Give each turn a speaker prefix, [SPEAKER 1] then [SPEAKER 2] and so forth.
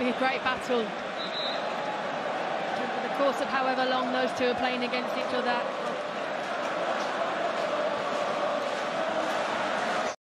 [SPEAKER 1] be a great battle. Over the course of however long those two are playing against each other,